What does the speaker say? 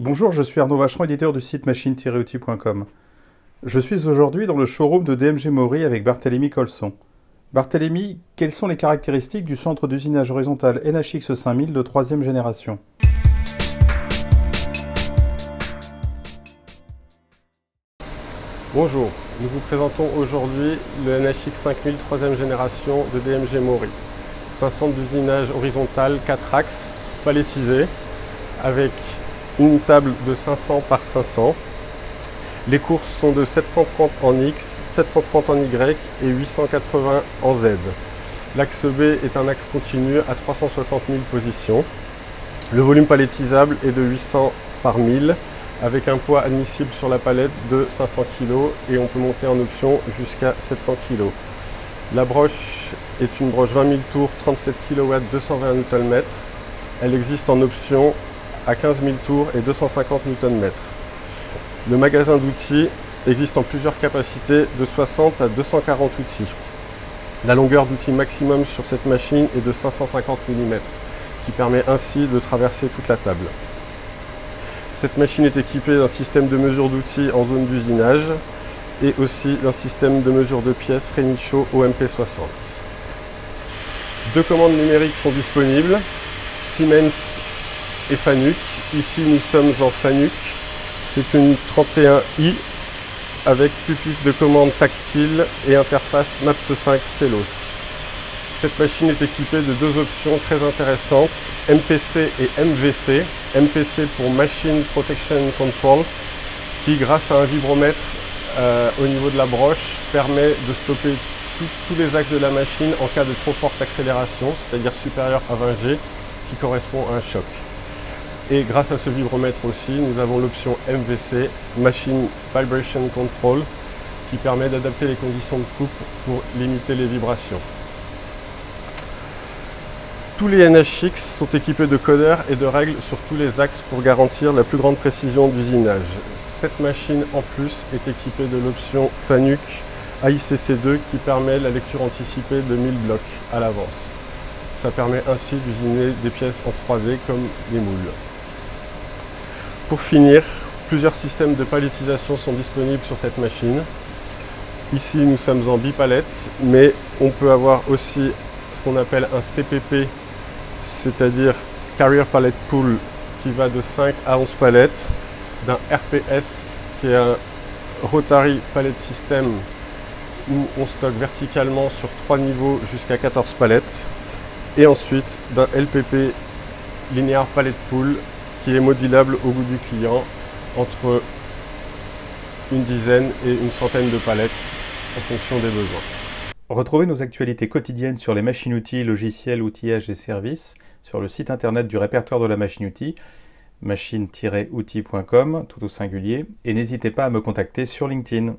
Bonjour, je suis Arnaud Vacheron, éditeur du site machine-outil.com. Je suis aujourd'hui dans le showroom de DMG Mori avec Barthélemy Colson. Barthélemy, quelles sont les caractéristiques du centre d'usinage horizontal NHX 5000 de troisième génération? Bonjour, nous vous présentons aujourd'hui le NHX 5000 troisième génération de DMG Mori. C'est un centre d'usinage horizontal 4 axes palettisé avec une table de 500 par 500. Les courses sont de 730 en X, 730 en Y et 880 en Z. L'axe B est un axe continu à 360 000 positions. Le volume palettisable est de 800 par 1000 avec un poids admissible sur la palette de 500 kg et on peut monter en option jusqu'à 700 kg. La broche est une broche 20 000 tours, 37 kW, 220 Nm. Elle existe en option à 15 000 tours et 250 Nm. Le magasin d'outils existe en plusieurs capacités de 60 à 240 outils. La longueur d'outil maximum sur cette machine est de 550 mm, qui permet ainsi de traverser toute la table. Cette machine est équipée d'un système de mesure d'outils en zone d'usinage et aussi d'un système de mesure de pièces Renicho OMP60. Deux commandes numériques sont disponibles, Siemens et. Ici nous sommes en Fanuc. C'est une 31i avec pupitre de commande tactile et interface MAPS 5 Celos. Cette machine est équipée de deux options très intéressantes, MPC et MVC. MPC pour Machine Protection Control, qui grâce à un vibromètre euh, au niveau de la broche permet de stopper tous les axes de la machine en cas de trop forte accélération, c'est-à-dire supérieure à 20 G, qui correspond à un choc. Et grâce à ce vibromètre aussi, nous avons l'option MVC, Machine Vibration Control, qui permet d'adapter les conditions de coupe pour limiter les vibrations. Tous les NHX sont équipés de codeurs et de règles sur tous les axes pour garantir la plus grande précision d'usinage. Cette machine en plus est équipée de l'option FANUC AICC2 qui permet la lecture anticipée de 1000 blocs à l'avance. Ça permet ainsi d'usiner des pièces en 3D comme des moules. Pour finir, plusieurs systèmes de palettisation sont disponibles sur cette machine. Ici, nous sommes en bipalette, mais on peut avoir aussi ce qu'on appelle un CPP, c'est-à-dire Carrier Palette Pool, qui va de 5 à 11 palettes, d'un RPS, qui est un Rotary Palette System, où on stocke verticalement sur 3 niveaux jusqu'à 14 palettes, et ensuite d'un LPP Linear Palette Pool qui est modulable au goût du client entre une dizaine et une centaine de palettes en fonction des besoins. Retrouvez nos actualités quotidiennes sur les machines-outils, logiciels, outillages et services sur le site internet du répertoire de la machine-outil, machine-outil.com, tout au singulier, et n'hésitez pas à me contacter sur LinkedIn.